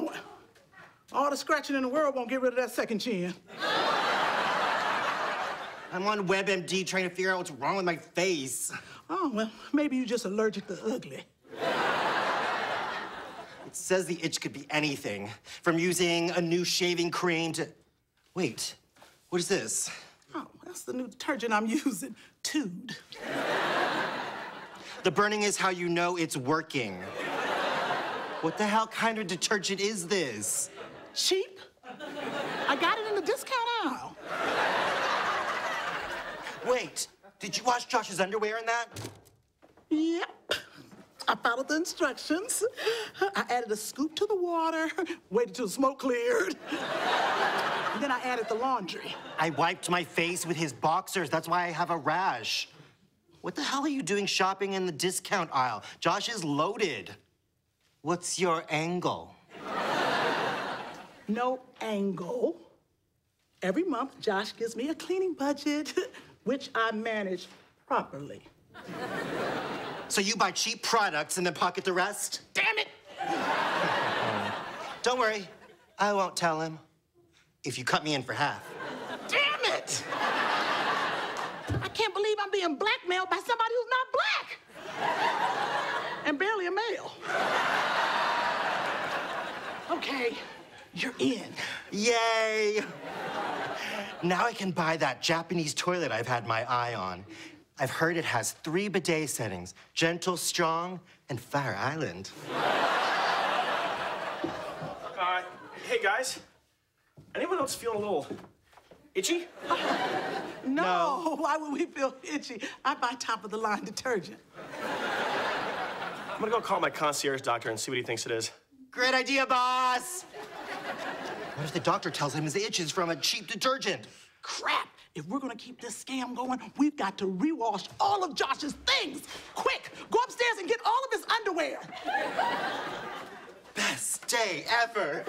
doing? All the scratching in the world won't get rid of that second chin. I'm on WebMD trying to figure out what's wrong with my face. Oh, well, maybe you're just allergic to ugly. It says the itch could be anything, from using a new shaving cream to. Wait, what is this? Oh, that's the new detergent I'm using, Tude. The burning is how you know it's working. What the hell kind of detergent is this? Cheap? I got it in the discount aisle. Wait, did you wash Josh's underwear in that? Yep. I followed the instructions. I added a scoop to the water, waited till the smoke cleared. then I added the laundry. I wiped my face with his boxers. That's why I have a rash. What the hell are you doing shopping in the discount aisle? Josh is loaded. What's your angle? No angle. Every month, Josh gives me a cleaning budget, which I manage properly. So you buy cheap products and then pocket the rest? Damn it! Don't worry, I won't tell him. If you cut me in for half. Damn it! I can't believe I'm being blackmailed by somebody Okay, you're in. Yay! Now I can buy that Japanese toilet I've had my eye on. I've heard it has three bidet settings gentle, strong, and Fire Island. Uh, hey guys. Anyone else feeling a little itchy? No, why would we feel itchy? I buy top of the line detergent. I'm gonna go call my concierge doctor and see what he thinks it is. Great idea, boss! What if the doctor tells him his itch is from a cheap detergent? Crap! If we're gonna keep this scam going, we've got to rewash all of Josh's things. Quick, go upstairs and get all of his underwear. Best day ever!